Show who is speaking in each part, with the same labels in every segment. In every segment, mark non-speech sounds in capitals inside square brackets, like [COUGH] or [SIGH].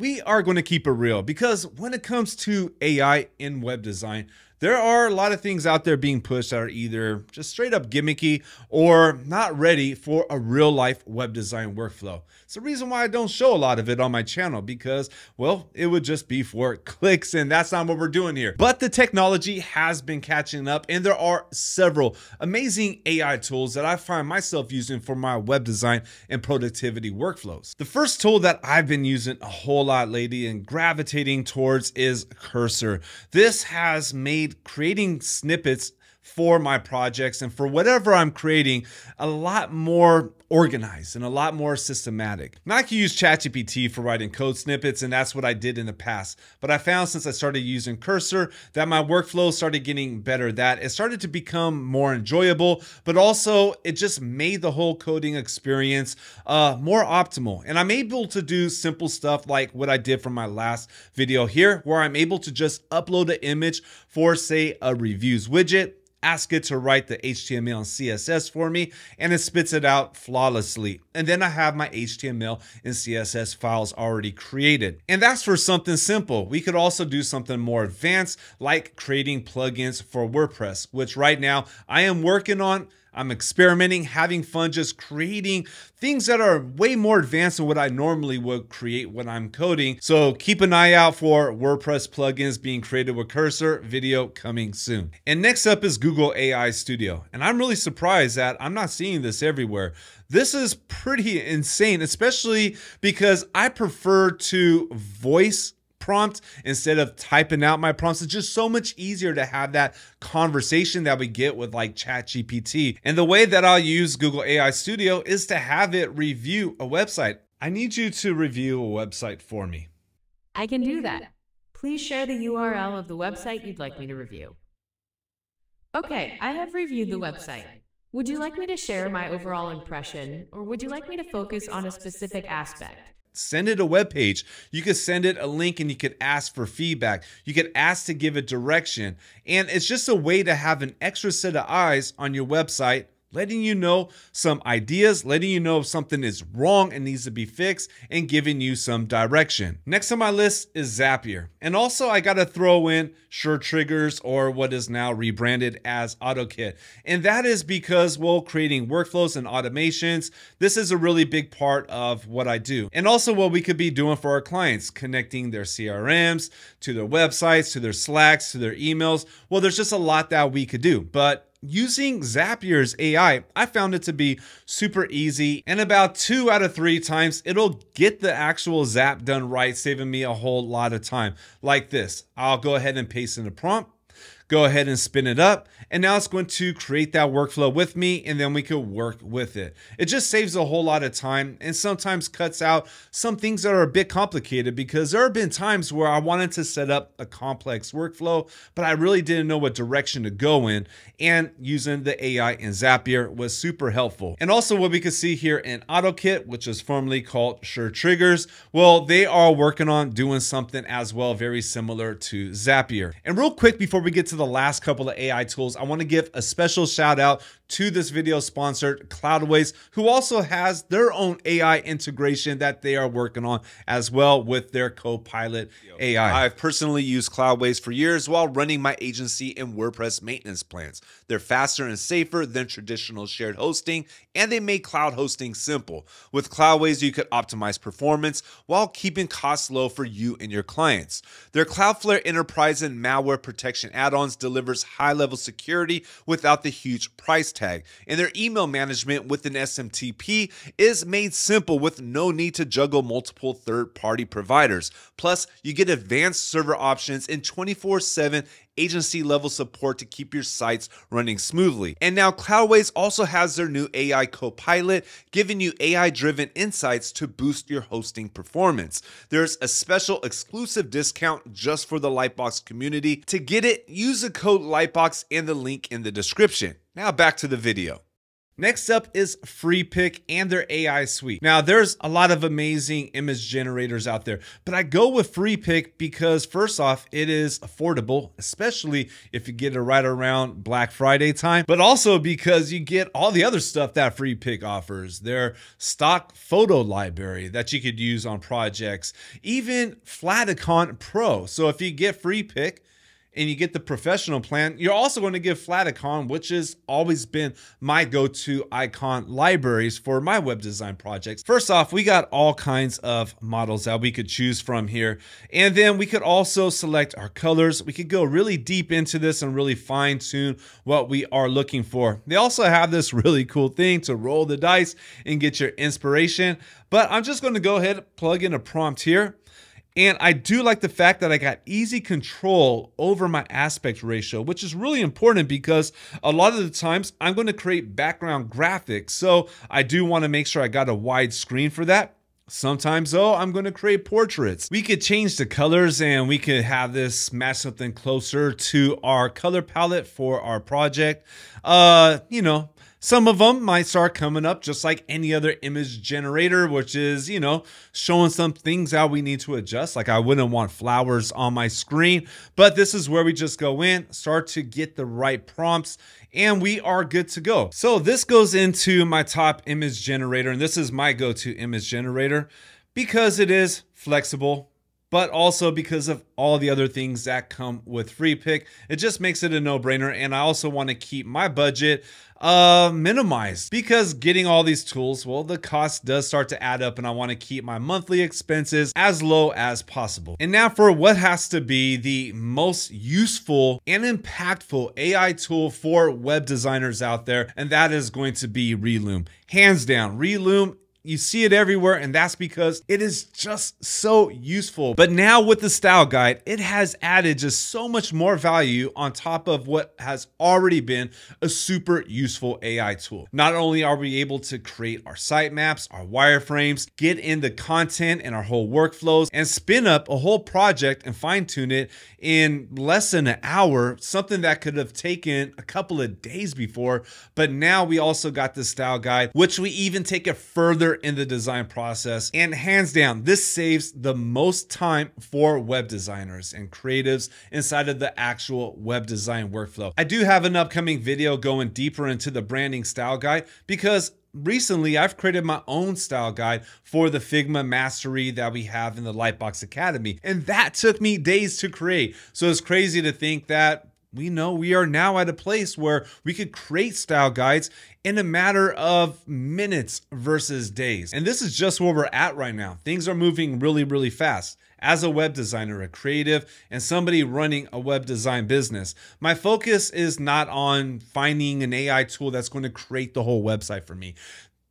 Speaker 1: We are going to keep it real because when it comes to AI in web design, there are a lot of things out there being pushed that are either just straight up gimmicky or not ready for a real life web design workflow. It's the reason why I don't show a lot of it on my channel because, well, it would just be for [LAUGHS] clicks and that's not what we're doing here. But the technology has been catching up and there are several amazing AI tools that I find myself using for my web design and productivity workflows. The first tool that I've been using a whole lot lately and gravitating towards is Cursor. This has made creating snippets for my projects and for whatever I'm creating a lot more organized and a lot more systematic. Now I can use ChatGPT for writing code snippets and that's what I did in the past. But I found since I started using Cursor that my workflow started getting better, that it started to become more enjoyable, but also it just made the whole coding experience uh, more optimal. And I'm able to do simple stuff like what I did from my last video here, where I'm able to just upload an image for say a reviews widget ask it to write the HTML and CSS for me, and it spits it out flawlessly. And then I have my HTML and CSS files already created. And that's for something simple. We could also do something more advanced, like creating plugins for WordPress, which right now I am working on I'm experimenting, having fun, just creating things that are way more advanced than what I normally would create when I'm coding. So keep an eye out for WordPress plugins being created with Cursor, video coming soon. And next up is Google AI Studio. And I'm really surprised that I'm not seeing this everywhere. This is pretty insane, especially because I prefer to voice prompt instead of typing out my prompts. It's just so much easier to have that conversation that we get with like ChatGPT. And the way that I'll use Google AI Studio is to have it review a website. I need you to review a website for me.
Speaker 2: I can do that. Please share the URL of the website you'd like me to review. Okay, I have reviewed the website. Would you like me to share my overall impression, or would you like me to focus on a specific aspect?
Speaker 1: Send it a web page. You could send it a link and you could ask for feedback. You could ask to give it direction. And it's just a way to have an extra set of eyes on your website letting you know some ideas, letting you know if something is wrong and needs to be fixed, and giving you some direction. Next on my list is Zapier. And also, I got to throw in Sure Triggers or what is now rebranded as OttoKit. And that is because, well, creating workflows and automations, this is a really big part of what I do. And also, what we could be doing for our clients, connecting their CRMs to their websites, to their Slacks, to their emails. Well, there's just a lot that we could do. But Using Zapier's AI, I found it to be super easy and about two out of three times it'll get the actual zap done right, saving me a whole lot of time. Like this, I'll go ahead and paste in a prompt go ahead and spin it up. And now it's going to create that workflow with me and then we could work with it. It just saves a whole lot of time and sometimes cuts out some things that are a bit complicated because there have been times where I wanted to set up a complex workflow, but I really didn't know what direction to go in. And using the AI in Zapier was super helpful. And also what we can see here in OttoKit, which is formerly called Sure Triggers, well, they are working on doing something as well, very similar to Zapier. And real quick before we get to the last couple of AI tools, I want to give a special shout out to this video sponsor, Cloudways, who also has their own AI integration that they are working on as well with their Copilot AI. I've personally used Cloudways for years while running my agency and WordPress maintenance plans. They're faster and safer than traditional shared hosting, and they make cloud hosting simple. With Cloudways, you could optimize performance while keeping costs low for you and your clients. Their Cloudflare Enterprise and malware protection add-ons delivers high-level security without the huge price tag. And their email management with an SMTP is made simple with no need to juggle multiple third party providers. Plus, you get advanced server options and 24 7 agency level support to keep your sites running smoothly. And now Cloudways also has their new AI Copilot, giving you AI driven insights to boost your hosting performance. There's a special exclusive discount just for the Lytbox community. To get it, use the code Lytbox and the link in the description. Now back to the video. Next up is Freepik and their AI suite. Now, there's a lot of amazing image generators out there, but I go with Freepik because first off, it is affordable, especially if you get it right around Black Friday time, but also because you get all the other stuff that Freepik offers. Their stock photo library that you could use on projects, even Flaticon Pro. So if you get Freepik, and you get the professional plan, you're also going to get Flaticon, which has always been my go-to icon libraries for my web design projects. First off, we got all kinds of models that we could choose from here. And then we could also select our colors. We could go really deep into this and really fine tune what we are looking for. They also have this [LAUGHS] really cool thing to roll the dice and get your inspiration. But I'm just going to go ahead, and plug in a prompt here. And I do like the fact that I got easy control over my aspect ratio, which is really important because a lot of the times I'm going to create background graphics. So I do want to make sure I got a wide screen for that. Sometimes though, I'm going to create portraits. We could change the colors and we could have this match something closer to our color palette for our project. Uh, you know, some of them might start coming up just like any other image generator, which is, you know, showing some things out we need to adjust. Like I wouldn't want flowers on my screen, but this is where we just go in, start to get the right prompts, and we are good to go. So this goes into my top image generator, and this is my go-to image generator because it is flexible, but also because of all the other things that come with Freepik. It just makes it a no-brainer, and I also want to keep my budget uh, minimized because getting all these tools, well, the cost does start to add up, and I want to keep my monthly expenses as low as possible. And now for what has to be the most useful and impactful AI tool for web designers out there, and that is going to be Relume. Hands down, Relume you see it everywhere, and that's because it is just so useful. But now with the style guide, it has added just so much more value on top of what has already been a super useful AI tool. Not only are we able to create our sitemaps, our wireframes, get in the content and our whole workflows, and spin up a whole project and fine tune it in less than an hour, something that could have taken a couple of days before. But now we also got the style guide, which we even take it further in the design process. And hands down, this saves the most time for web designers and creatives inside of the actual web design workflow. I do have an upcoming video going deeper into the branding style guide because recently I've created my own style guide for the Figma mastery that we have in the Lytbox Academy. And that took me days to create. So it's crazy to think that we know we are now at a place where we could create style guides in a matter of minutes versus days. And this is just where we're at right now. Things are moving really, really fast. As a web designer, a creative, and somebody running a web design business, my focus is not on finding an AI tool that's going to create the whole website for me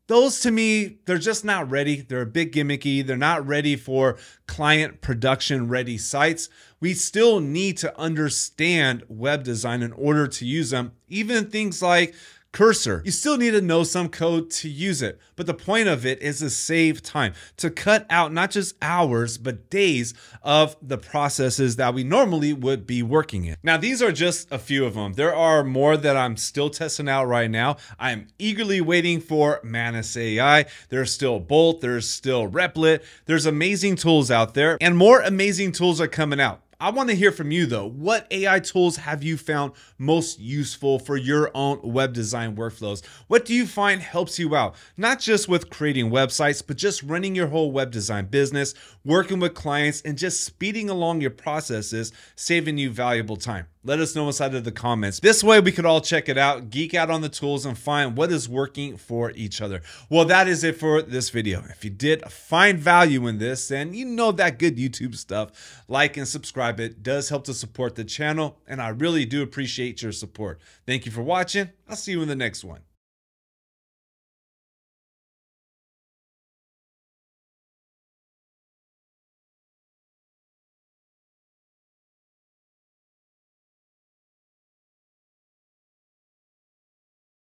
Speaker 1: those to me, they're just not ready. They're a bit gimmicky. They're not ready for client production ready sites. We still need to understand web design in order to use them. Even things like cursor. You still need to know some code to use it, but the point of it is to save time, to cut out not just hours, but days of the processes that we normally would be working in. Now, these are just a few of them. There are more that I'm still testing out right now. I'm eagerly waiting for Manus AI. There's still Bolt, there's still Replit. There's amazing tools out there, and more amazing tools are coming out. I want to hear from you though. What AI tools have you found most useful for your own web design workflows? What do you find helps you out? Not just with creating websites, but just running your whole web design business, working with clients, and just speeding along your processes, saving you valuable time. Let us know inside of the comments. This way we could all check it out, geek out on the tools, and find what is working for each other. Well, that is it for this video. If you did find value in this, then you know that good YouTube stuff, like and subscribe. It does help to support the channel, and I really do appreciate your support. Thank you for watching. I'll see you in the next one.